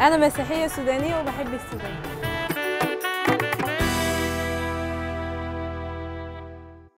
أنا مسيحية سودانية وبحب السودان.